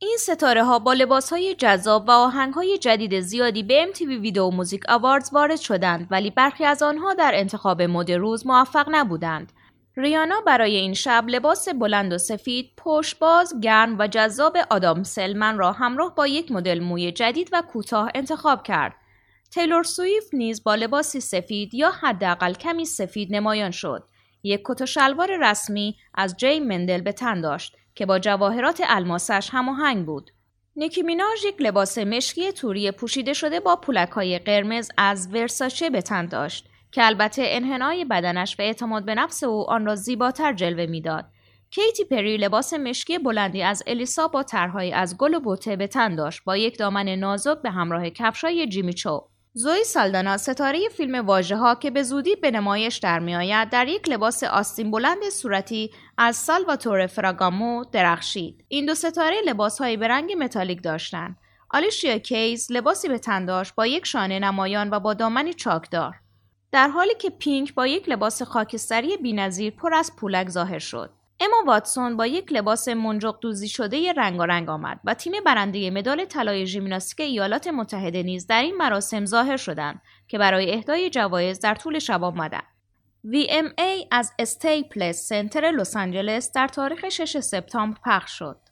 این ستاره ها با لباس های جذاب و آهنگ های جدید زیادی به MTV ویدیو موزیک آواردز وارد شدند ولی برخی از آنها در انتخاب مد روز موفق نبودند. ریانا برای این شب لباس بلند و سفید، پشتباز، گرم و جذاب آدام سلمن را همراه با یک مدل موی جدید و کوتاه انتخاب کرد. تیلور سویف نیز با لباسی سفید یا حداقل کمی سفید نمایان شد. یک کت و شلوار رسمی از جی مندل به تن داشت که با جواهرات الماسش هماهنگ بود. نیکی میناژ یک لباس مشکی توری پوشیده شده با های قرمز از ورساچه به تن داشت که البته انحنای بدنش و اعتماد به نفس او آن را زیباتر جلوه می‌داد. کیتی پری لباس مشکی بلندی از الیسا با طرحهایی از گل و بوته به تن داشت با یک دامن نازک به همراه کفشای جیمی چو. زوی سالدانا ستاره فیلم واژه ها که به زودی به نمایش در میآید در یک لباس آستین بلند صورتی از سالواتور فراگامو درخشید. این دو ستاره لباس هایی به رنگ متالیک داشتند. آلیشیا کیز لباسی به تن داشت با یک شانه نمایان و با دامنی چاکدار. در حالی که پینک با یک لباس خاکستری بینظیر پر از پولک ظاهر شد. اما واتسون با یک لباس منجق دوزی شده رنگارنگ آمد و تیم برنده مدال طلای ژیمناستیک ایالات متحده نیز در این مراسم ظاهر شدند که برای اهدای جوایز در طول شب آمدند. VMA از استیپلس سنتر لس آنجلس در تاریخ 6 سپتامبر پخش شد.